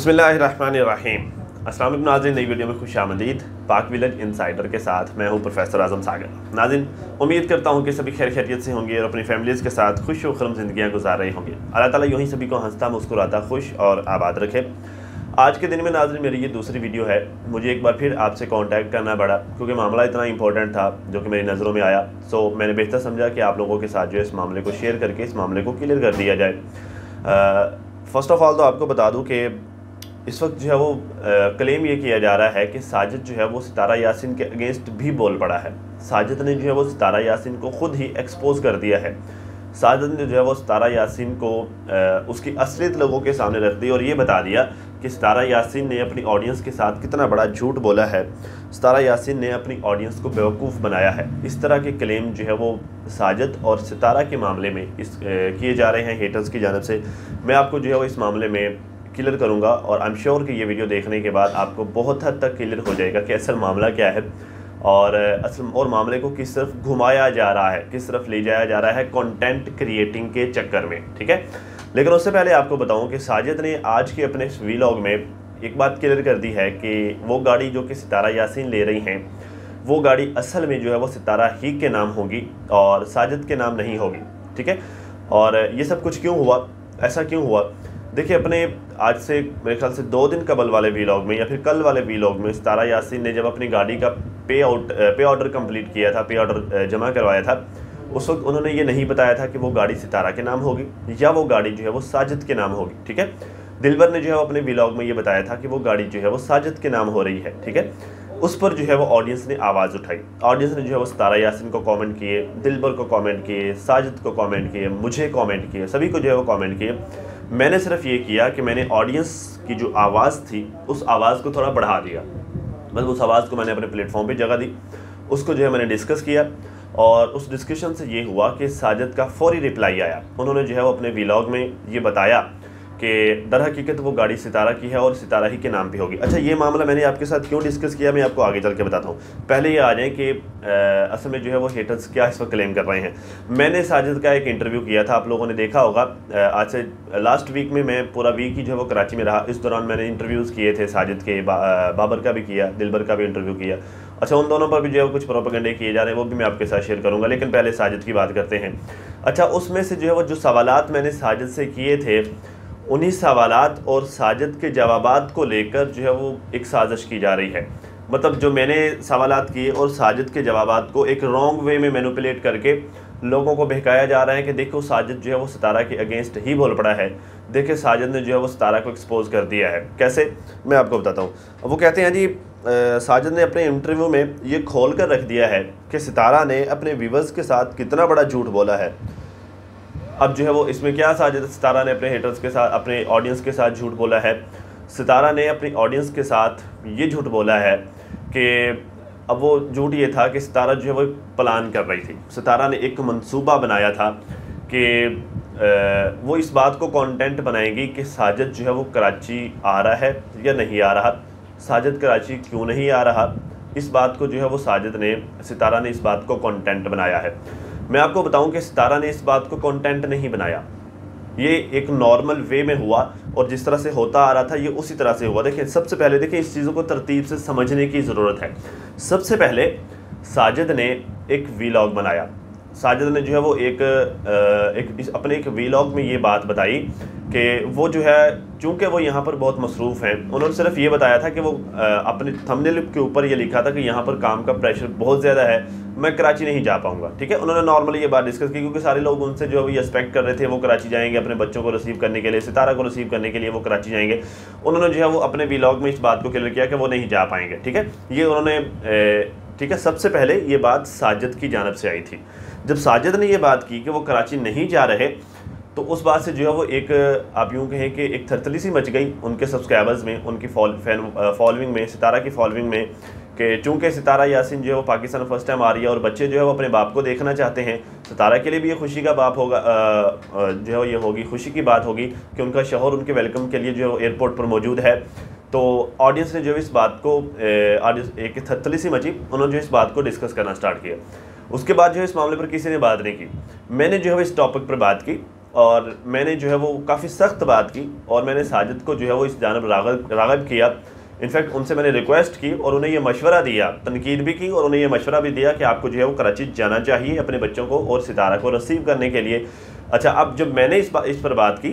बसमीम अस्सलाम नाजिन नई वीडियो में खुश आमदीद। पाक विलेज इंसाइडर के साथ मैं हूँ प्रोफेसर आज़म सागर। नाजिन उम्मीद करता हूँ कि सभी खैर खैरियत से होंगे और अपनी फैमिलीज़ के साथ खुश वरम ज़िंदगियाँ गुजार रहे होंगे। अल्लाह ताला यूँ ही सभी को हंसता, मुस्कुराता, खुश और आबाद रखे। आज के दिन में नाजिन मेरी ये दूसरी वीडियो है। मुझे एक बार फिर आपसे कांटेक्ट करना पड़ा, क्योंकि मामला इतना इंपॉर्टेंट था, जो कि मेरी नज़रों में आया। सो मैंने बेहतर समझा कि आप लोगों के साथ जो है इस मामले को शेयर करके, इस मामले को क्लियर कर दिया जाए। फ़र्स्ट ऑफ़ ऑल तो आपको बता दूँ कि इस वक्त जो है वो क्लेम ये किया जा रहा है कि साजिद जो है वो सितारा यासिन के अगेंस्ट भी बोल पड़ा है। साजिद ने जो है वो सितारा यासिन को ख़ुद ही एक्सपोज कर दिया है। साजिद ने जो है वो सितारा यासिन को उसकी असलियत लोगों के सामने रख दी और ये बता दिया कि सितारा यासिन ने अपनी ऑडियंस के साथ कितना बड़ा झूठ बोला है। सितारा यासिन ने अपनी ऑडियंस को बेवकूफ़ बनाया है। इस तरह के क्लेम जो है वो साजिद और सितारा के मामले में इस किए जा रहे हैं हेटर्स की जानब से। मैं आपको जो है वो इस मामले में क्लियर करूँगा और आई एम श्योर कि ये वीडियो देखने के बाद आपको बहुत हद तक क्लियर हो जाएगा कि असल मामला क्या है। और असल और मामले को किस तरफ़ घुमाया जा रहा है, किस तरफ़ ले जाया जा रहा है कंटेंट क्रिएटिंग के चक्कर में, ठीक है? लेकिन उससे पहले आपको बताऊँ कि साजिद ने आज के अपने वीलॉग में एक बात क्लियर कर दी है कि वो गाड़ी जो कि सितारा यासीन ले रही हैं, वो गाड़ी असल में जो है वो सितारा ही के नाम होगी और साजिद के नाम नहीं होगी, ठीक है? और ये सब कुछ क्यों हुआ? ऐसा क्यों हुआ? देखिए, अपने आज से मेरे ख्याल से दो दिन कबल वाले वीलॉग में या फिर कल वाले वीलॉग में सितारा यासिन ने जब अपनी गाड़ी का पे आउट पे ऑर्डर कंप्लीट किया था पे ऑर्डर जमा करवाया था, उस वक्त उन्होंने ये नहीं बताया था कि वो गाड़ी सितारा के नाम होगी या वो गाड़ी जो है वो साजिद के नाम होगी, ठीक है? दिलबर ने जो है अपने व्लॉग में ये बताया था कि वो गाड़ी जो है वो साजिद के नाम हो रही है, ठीक है? उस पर जो है वो ऑडियंस ने आवाज़ उठाई। ऑडियंस ने जो है वो सितारा यासिन को कमेंट किए, दिलबर को कमेंट किए, साजिद को कमेंट किए, मुझे कमेंट किए, सभी को जो है वो कमेंट किए। मैंने सिर्फ़ ये किया कि मैंने ऑडियंस की जो आवाज़ थी, उस आवाज़ को थोड़ा बढ़ा दिया। बस उस आवाज़ को मैंने अपने प्लेटफॉर्म पे जगह दी। उसको जो है मैंने डिस्कस किया और उस डिस्कशन से ये हुआ कि साजिद का फौरी रिप्लाई आया। उन्होंने जो है वो अपने व्लॉग में ये बताया कि दर हकीकत वो गाड़ी सितारा की है और सितारा ही के नाम पे होगी। अच्छा ये मामला मैंने आपके साथ क्यों डिस्कस किया, मैं आपको आगे चल के बताता हूँ। पहले ये आ जाए कि असल में जो है वो हेटर्स क्या इस वक्त क्लेम कर रहे हैं। मैंने साजिद का एक इंटरव्यू किया था, आप लोगों ने देखा होगा। आज से लास्ट वीक में मैं पूरा वीक ही जो है वो कराची में रहा। इस दौरान मैंने इंटरव्यूज़ किए थे साजिद के बाबर का भी किया, दिलबर का भी इंटरव्यू किया। अच्छा उन दोनों पर भी जो है कुछ प्रोपोगंडे किए जा रहे हैं, वो भी मैं आपके साथ शेयर करूँगा, लेकिन पहले साजिद की बात करते हैं। अच्छा उसमें से जो है वो जो सवालत मैंने साजिद से किए थे उन्हीं सवालत और साजिद के जवाब को लेकर जो है वो एक साजिश की जा रही है। मतलब जो मैंने सवाल किए और साजिद के जवाब को एक रॉन्ग वे में मैनुपलेट करके लोगों को बहकाया जा रहा है कि देखो साजिद जो है वो सितारा के अगेंस्ट ही बोल पड़ा है। देखिए साजिद ने जो है वो सितारा को एक्सपोज कर दिया है। कैसे? मैं आपको बताता हूँ। वो कहते हैं जी साजिद ने अपने इंटरव्यू में ये खोल कर रख दिया है कि सितारा ने अपने व्यूवर्स के साथ कितना बड़ा झूठ बोला है। अब जो है वो इसमें क्या साजिद सितारा ने अपने हेटर्स के साथ, अपने ऑडियंस के साथ झूठ बोला है। सितारा ने अपनी ऑडियंस के साथ ये झूठ बोला है कि अब वो झूठ ये था कि सितारा जो है वो प्लान कर रही थी। सितारा ने एक मंसूबा बनाया था कि वो इस बात को कंटेंट बनाएगी कि साजिद जो है वो कराची आ रहा है या नहीं आ रहा। साजिद कराची क्यों नहीं आ रहा? इस बात को जो है वो साजिद ने, सितारा ने इस बात को कंटेंट बनाया है। मैं आपको बताऊँ कि सितारा ने इस बात को कंटेंट नहीं बनाया। ये एक नॉर्मल वे में हुआ और जिस तरह से होता आ रहा था, ये उसी तरह से हुआ। देखिए, सबसे पहले देखिए, इस चीज़ों को तरतीब से समझने की ज़रूरत है। सबसे पहले साजिद ने एक वीलॉग बनाया। साजिद ने जो है वो एक एक अपने एक वीलॉग में ये बात बताई कि वो जो है, चूँकि वो यहाँ पर बहुत मसरूफ़ हैं, उन्होंने सिर्फ़ ये बताया था कि वो अपने थंबनेल के ऊपर ये लिखा था कि यहाँ पर काम का प्रेशर बहुत ज़्यादा है, मैं कराची नहीं जा पाऊँगा, ठीक है? उन्होंने नॉर्मली ये बात डिस्कस की क्योंकि सारे लोग उनसे जो है ये एक्सपेक्ट कर रहे थे, वो कराची जाएँगे अपने बच्चों को रिसीव करने के लिए, सितारा को रिसीव करने के लिए वो कराची जाएँगे। उन्होंने जो है वो अपने व्लॉग में इस बात को क्लियर किया कि वो नहीं जा पाएँगे, ठीक है? ये उन्होंने ठीक है, सबसे पहले ये बात साजिद की जानब से आई थी। जब साजिद ने ये बात की कि वो कराची नहीं जा रहे तो उस बात से जो है वो एक, आप यूँ कहें कि एक थरथली सी मच गई उनके सब्सक्राइबर्स में, उनकी फ़ैन फॉलोइंग में, सितारा की फॉलोइंग में, कि चूँकि सितारा यासिन जो है वो पाकिस्तान फ़र्स्ट टाइम आ रही है और बच्चे जो है वो अपने बाप को देखना चाहते हैं, सितारा के लिए भी ये खुशी का बाप होगा जो है ये होगी, खुशी की बात होगी कि उनका शहर उनके वेलकम के लिए जो है एयरपोर्ट पर मौजूद है। तो ऑडियंस ने जो इस बात को ऑडियंस एक थतली सी मची, उन्होंने जो इस बात को डिस्कस करना स्टार्ट किया। उसके बाद जो है इस मामले पर किसी ने बात नहीं की। मैंने जो है इस टॉपिक पर बात की और मैंने जो है वो काफ़ी सख्त बात की और मैंने साजिद को जो है वो इस जानब रागब रागब किया। इनफैक्ट उनसे मैंने रिक्वेस्ट की और उन्हें ये मशवरा दिया, तनकीद भी की और उन्हें ये मशवरा भी दिया कि आपको जो है वो कराची जाना चाहिए अपने बच्चों को और सितारा को रिसीव करने के लिए। अच्छा अब जब मैंने इस इस पर बात की,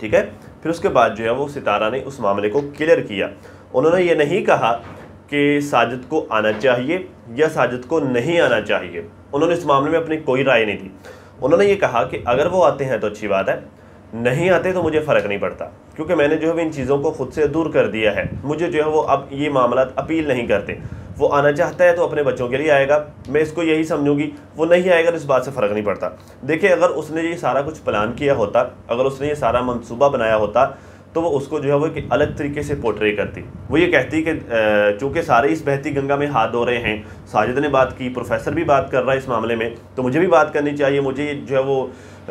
ठीक है फिर उसके बाद जो है वो सितारा ने उस मामले को क्लियर किया। उन्होंने ये नहीं कहा कि साजिद को आना चाहिए या साजिद को नहीं आना चाहिए। उन्होंने इस मामले में अपनी कोई राय नहीं दी। उन्होंने ये कहा कि अगर वो आते हैं तो अच्छी बात है, नहीं आते तो मुझे फ़र्क नहीं पड़ता, क्योंकि मैंने जो है इन चीज़ों को खुद से दूर कर दिया है। मुझे जो है वो अब ये मामला अपील नहीं करते। वो आना चाहता है तो अपने बच्चों के लिए आएगा। मैं इसको यही समझूँगी, वो नहीं आएगा तो इस बात से फ़र्क नहीं पड़ता। देखिए, अगर उसने ये सारा कुछ प्लान किया होता, अगर उसने ये सारा मनसूबा बनाया होता तो वो उसको जो है वो एक अलग तरीके से पोर्ट्रे करती। वो ये कहती कि चूँकि सारे इस बहती गंगा में हाथ धो रहे हैं, साजिद ने बात की प्रोफेसर भी बात कर रहा है इस मामले में तो मुझे भी बात करनी चाहिए, मुझे जो है वो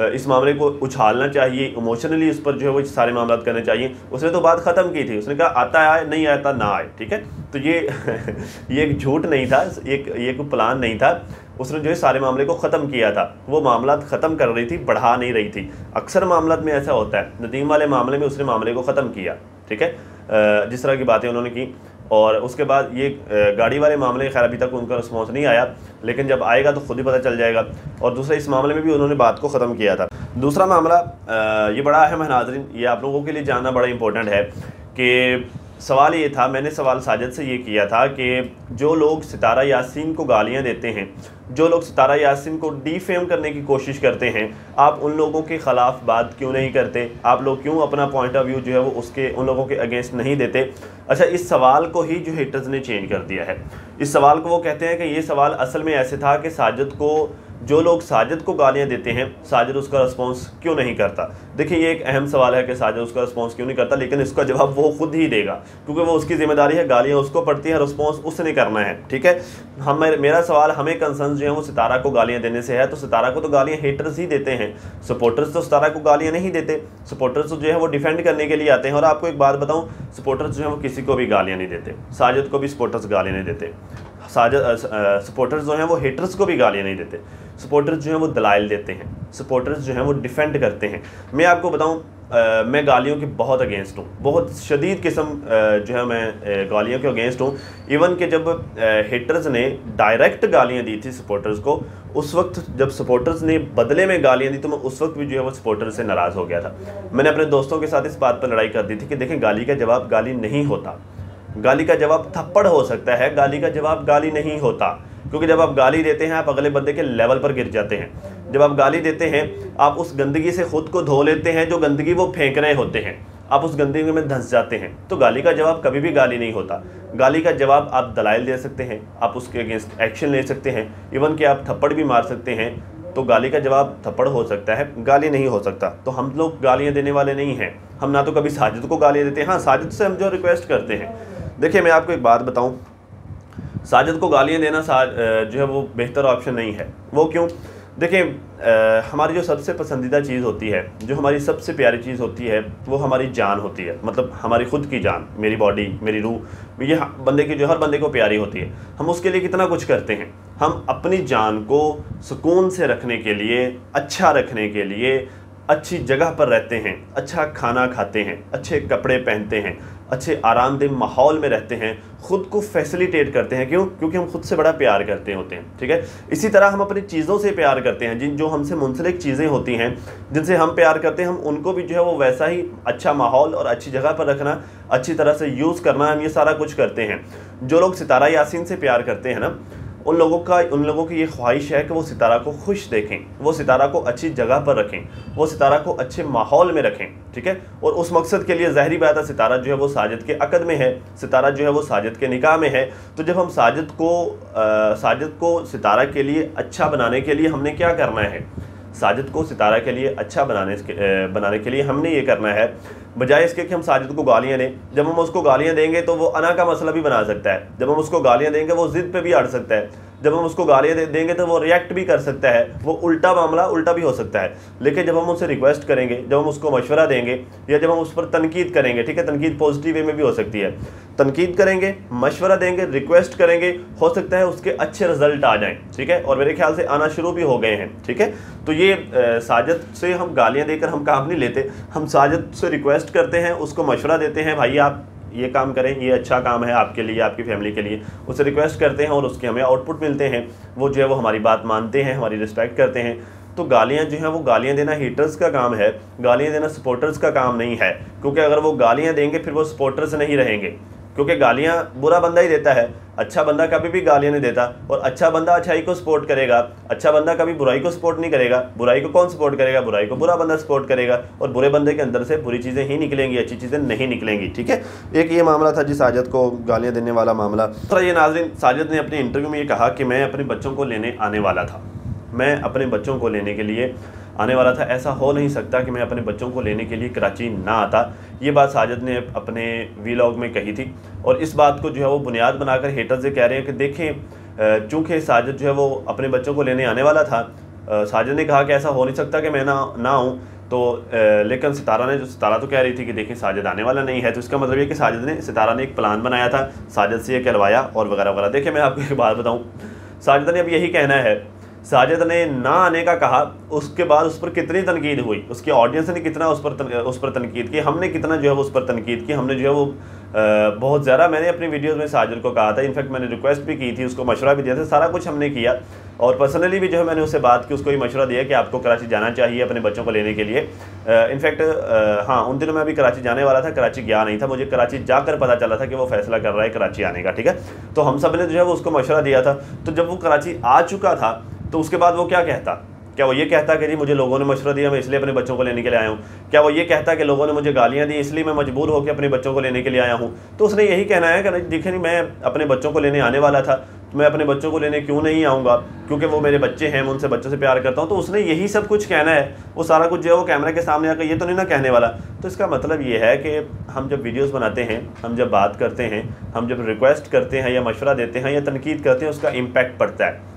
इस मामले को उछालना चाहिए इमोशनली इस पर जो है वो सारे मामला करने चाहिए। उसने तो बात ख़त्म की थी, उसने कहा, आता आए, नहीं आता ना आए, ठीक है? तो ये ये एक झूठ नहीं था एक, ये कोई प्लान नहीं था। उसने जो है सारे मामले को ख़त्म किया था। वो मामला ख़त्म कर रही थी, बढ़ा नहीं रही थी। अक्सर मामला में ऐसा होता है, नदीम वाले मामले में उसने मामले को ख़त्म किया, ठीक है? जिस तरह की बातें उन्होंने की। और उसके बाद ये गाड़ी वाले मामले, खैर, अभी तक उनका रिस्पॉन्स नहीं आया। लेकिन जब आएगा तो खुद ही पता चल जाएगा। और दूसरा, इस मामले में भी उन्होंने बात को ख़त्म किया था। दूसरा मामला ये बड़ा अहम है नाजरीन, ये आप लोगों के लिए जानना बड़ा इंपॉर्टेंट है कि सवाल ये था, मैंने सवाल साजिद से ये किया था कि जो लोग सितारा यासीन को गालियाँ देते हैं, जो लोग सितारा यासीन को डीफेम करने की कोशिश करते हैं, आप उन लोगों के ख़िलाफ़ बात क्यों नहीं करते? आप लोग क्यों अपना पॉइंट ऑफ़ व्यू जो है वो उसके, उन लोगों के अगेंस्ट नहीं देते? अच्छा इस सवाल को ही जो हेटर्स ने चेंज कर दिया है। इस सवाल को वो कहते हैं कि ये सवाल असल में ऐसे था कि साजिद को जो लोग साजिद को गालियाँ देते हैं, साजिद उसका रिस्पॉन्स क्यों नहीं करता? देखिए, ये एक अहम सवाल है कि साजिद उसका रिस्पॉन्स क्यों नहीं करता, लेकिन इसका जवाब वो खुद ही देगा, क्योंकि वो उसकी ज़िम्मेदारी है, गालियाँ उसको पड़ती हैं रिस्पॉन्स उसने करना है, ठीक है? हम, मेरा सवाल, हमें कंसर्न जो है, वो सितारा को गालियाँ देने से है तो सितारा को तो गालियाँ हेटर्स ही देते हैं सपोर्टर्स तो सितारा को गालियाँ नहीं देते सपोर्टर्स तो जो है, वो डिफेंड करने के लिए आते हैं, और आपको एक बात बताऊँ सपोर्टर्स जो है, वो किसी को भी गालियाँ नहीं देते, साजिद को भी सपोर्टर्स गालियाँ नहीं देते। साजिद सपोर्टर्स जो हैं वो हेटर्स को भी गालियाँ नहीं देते। सपोर्टर्स जो हैं वो दलाइल देते हैं। सपोर्टर्स जो हैं वो डिफेंड करते हैं। मैं आपको बताऊँ मैं गालियों के बहुत अगेंस्ट हूँ। बहुत शदीद किस्म जो है मैं गालियों के अगेंस्ट हूँ। इवन कि जब हेटर्स ने डायरेक्ट गालियाँ दी थी सपोर्टर्स को, उस वक्त जब सपोर्टर्स ने बदले में गालियाँ दी तो मैं उस वक्त भी जो है वो सपोर्टर्स से नाराज़ हो गया था। मैंने अपने दोस्तों के साथ इस बात पर लड़ाई कर दी थी कि देखें, गाली का जवाब गाली नहीं होता। गाली का जवाब थप्पड़ हो सकता है, गाली का जवाब गाली नहीं होता। क्योंकि जब आप गाली देते हैं, आप अगले बंदे के लेवल पर गिर जाते हैं। जब आप गाली देते हैं, आप उस गंदगी से खुद को धो लेते हैं, जो गंदगी वो फेंक रहे होते हैं। आप उस गंदगी में धंस जाते हैं। तो गाली का जवाब कभी भी गाली नहीं होता। गाली का जवाब आप दलाइल दे सकते हैं, आप उसके अगेंस्ट एक्शन ले सकते हैं। इवन कि आप थप्पड़ भी मार सकते हैं तो गाली का जवाब थप्पड़ हो सकता है, गाली नहीं हो सकता। तो हम लोग गालियाँ देने वाले नहीं हैं। हम ना तो कभी साजिद को गालियाँ देते हैं। हाँ साजिद से हम जो रिक्वेस्ट करते हैं। देखिए, मैं आपको एक बात बताऊँ। साजिद को गालियाँ देना जो है वो बेहतर ऑप्शन नहीं है। वो क्यों? देखिए हमारी जो सबसे पसंदीदा चीज़ होती है, जो हमारी सबसे प्यारी चीज़ होती है, वो हमारी जान होती है। मतलब हमारी खुद की जान, मेरी बॉडी मेरी रूह, ये बंदे की जो, हर बंदे को प्यारी होती है। हम उसके लिए कितना कुछ करते हैं? हम अपनी जान को सुकून से रखने के लिए अच्छा रखने के लिए, अच्छी जगह पर रहते हैं अच्छा खाना खाते हैं, अच्छे कपड़े पहनते हैं अच्छे आरामदेह माहौल में रहते हैं, खुद को फैसिलिटेट करते हैं। क्यों? क्योंकि हम खुद से बड़ा प्यार करते होते हैं, ठीक है? इसी तरह हम अपनी चीज़ों से प्यार करते हैं, जिन जो हमसे मुंसलिक चीज़ें होती हैं, जिनसे हम प्यार करते हैं, हम उनको भी जो है वो वैसा ही अच्छा माहौल और अच्छी जगह पर रखना, अच्छी तरह से यूज़ करना, हम ये सारा कुछ करते हैं। जो लोग सितारा यासिन से प्यार करते हैं ना उन लोगों का, उन लोगों की ये ख्वाहिश है कि वो सितारा को खुश देखें, वो सितारा को अच्छी जगह पर रखें, वो सितारा को अच्छे माहौल में रखें, ठीक है? और उस मकसद के लिए ज़हरी बात है, सितारा जो है वो साजिद के अकद में है, सितारा जो है वो साजिद के निकाह में है। तो जब हम साजिद को साजिद को सितारा के लिए अच्छा बनाने के लिए हमने क्या करना है? साजिद को सितारा के लिए अच्छा बनाने के, बनाने के लिए हमने ये करना है। बजाय इसके कि हम साजिद को गालियाँ दें जब हम उसको गालियाँ देंगे तो वो अना का मसला भी बना सकता है। जब हम उसको गालियाँ देंगे वो ज़िद पर भी अड़ सकता है। जब हम उसको गालियाँ दे, देंगे तो वो रिएक्ट भी कर सकता है। वो उल्टा मामला उल्टा भी हो सकता है। लेकिन जब हम उनसे रिक्वेस्ट करेंगे, जब हम उसको मशवरा देंगे, या जब हम उस पर तनकीद करेंगे, ठीक है? तनकीद पॉजिटिव वे में भी हो सकती है। तनकीद करेंगे, मशवरा देंगे रिक्वेस्ट करेंगे, हो सकता है उसके अच्छे रिज़ल्ट आ जाएँ, ठीक है? और मेरे ख्याल से आना शुरू भी हो गए हैं, ठीक है? तो ये साजद से हम गालियाँ देकर हम काम नहीं लेते। हम साजद से रिक्वेस्ट करते हैं, उसको मशवरा देते हैं, भाई, आप ये काम करें, ये अच्छा काम है आपके लिए, आपकी फैमिली के लिए। उसे रिक्वेस्ट करते हैं और उसके हमें आउटपुट मिलते हैं। वो जो है, वो हमारी बात मानते हैं, हमारी रिस्पेक्ट करते हैं। तो गालियाँ जो हैं, वो गालियाँ देना हीटर्स का काम है। गालियाँ देना सपोर्टर्स का काम नहीं है। क्योंकि अगर वो गालियाँ देंगे, फिर वो सपोर्टर्स नहीं रहेंगे। क्योंकि गालियाँ बुरा बंदा ही देता है अच्छा बंदा कभी भी गालियाँ नहीं देता और अच्छा बंदा अच्छाई को सपोर्ट करेगा अच्छा बंदा कभी बुराई को सपोर्ट नहीं करेगा, बुराई को कौन सपोर्ट करेगा? बुराई को बुरा बंदा सपोर्ट करेगा और बुरे बंदे के अंदर से बुरी चीज़ें ही निकलेंगी, अच्छी चीज़ें नहीं निकलेंगी, ठीक है? एक ये मामला था जी साजद को गालियाँ देने वाला मामला। दूसरा ये नाजरीन, साजद ने अपने इंटरव्यू में ये कहा कि मैं अपने बच्चों को लेने आने वाला था। मैं अपने बच्चों को लेने के लिए आने वाला था। ऐसा हो नहीं सकता कि मैं अपने बच्चों को लेने के लिए कराची ना आता। ये बात साजद ने अपने वीलॉग में कही थी। और इस बात को जो है वो बुनियाद बनाकर हेटर्स ये कह रहे हैं कि देखें चूँकि साजद जो है वो अपने बच्चों को लेने आने वाला था साजद ने कहा कि ऐसा हो नहीं सकता कि मैं ना ना आऊँ। तो लेकिन सितारा ने जो, सितारा तो कह रही थी कि देखिए साजिद आने वाला नहीं है। तो इसका मतलब ये कि साजिद ने, सितारा ने एक प्लान बनाया था, साजिद से ये कहलवाया और वगैरह वगैरह। देखिए, मैं आपको एक बात बताऊँ। साजिद ने अब यही कहना है साजिद ने ना आने का कहा, उसके बाद उस पर कितनी तनकीद हुई? उसकी ऑडियंस ने कितना उस पर उस पर तनकीद की? हमने कितना जो है उस पर तनकीद की? हमने जो है वो बहुत ज़्यादा, मैंने अपनी वीडियोज़ में साजिद को कहा था। इनफैक्ट मैंने रिक्वेस्ट भी की थी, उसको मशवरा भी दिया था, सारा कुछ हमने किया। और पर्सनली भी जो है मैंने उससे बात की, उसको ये मशवरा दिया कि आपको कराची जाना चाहिए अपने बच्चों को लेने के लिए। इनफैक्ट हाँ उन दिनों में अभी कराची जाने वाला था, कराची गया नहीं था। मुझे कराची जाकर पता चला था कि वो फैसला कर रहा है कराची आने का, ठीक है? तो हम सबने जो है वो उसको मशवरा दिया था। तो जब वो कराची आ चुका था तो उसके बाद वो क्या कहता? क्या वो ये कहता कि जी, मुझे लोगों ने मशवरा दिया, मैं इसलिए अपने बच्चों को लेने के लिए आया हूँ। क्या वो ये कहता कि लोगों ने मुझे गालियाँ दी, इसलिए मैं मजबूर होकर अपने बच्चों को लेने के लिए आया हूँ? तो उसने यही कहना है कि देखे नहीं, मैं अपने बच्चों को लेने आने वाला था। तो मैं अपने बच्चों को लेने क्यों नहीं आऊँगा? क्योंकि वो मेरे बच्चे हैं, मैं उनसे बच्चों से प्यार करता हूँ। तो उसने यही सब कुछ कहना है। वो सारा कुछ जो है वो कैमरे के सामने आकर ये तो नहीं ना कहने वाला। तो इसका मतलब ये है कि हम जब वीडियोस बनाते हैं, हम जब बात करते हैं, हम जब रिक्वेस्ट करते हैं या मशवरा देते हैं या तनकीद करते हैं, उसका इम्पैक्ट पड़ता है।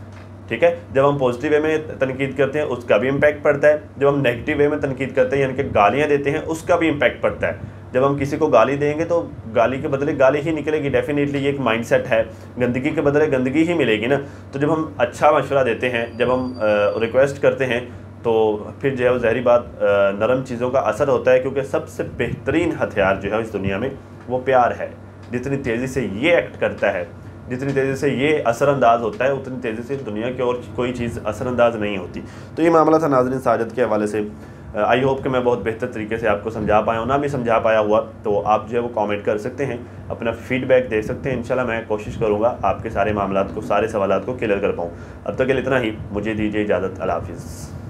ठीक है? जब हम पॉजिटिव वे में तनकीद करते हैं, उसका भी इम्पैक्ट पड़ता है। जब हम नेगेटिव वे में तनकीद करते हैं, यानी कि गालियाँ देते हैं, उसका भी इम्पैक्ट पड़ता है। जब हम किसी को गाली देंगे तो गाली के बदले गाली ही निकलेगी। डेफिनेटली ये एक माइंडसेट है। गंदगी के बदले गंदगी ही मिलेगी ना? तो जब हम अच्छा मशवरा देते हैं, जब हम रिक्वेस्ट करते हैं तो फिर जो है वो जहरी बात नरम चीज़ों का असर होता है, क्योंकि सबसे बेहतरीन हथियार जो है इस दुनिया में, वो प्यार है। जितनी तेज़ी से ये एक्ट करता है जितनी तेज़ी से ये असरअंदाज होता है, उतनी तेज़ी से दुनिया की और कोई चीज़ असरअंदाज नहीं होती। तो ये मामला था नाजरन साजद के हवाले से। आई होप कि मैं बहुत बेहतर तरीके से आपको समझा पाया हूँ। ना भी समझा पाया हुआ तो आप जो है वो कमेंट कर सकते हैं, अपना फीडबैक दे सकते हैं। इंशाल्लाह मैं कोशिश करूँगा आपके सारे मामला को, सारे सवाल को क्लियर कर पाऊँ। अब तक के लिए इतना ही, मुझे दीजिए इजाज़त अला हाफिज़।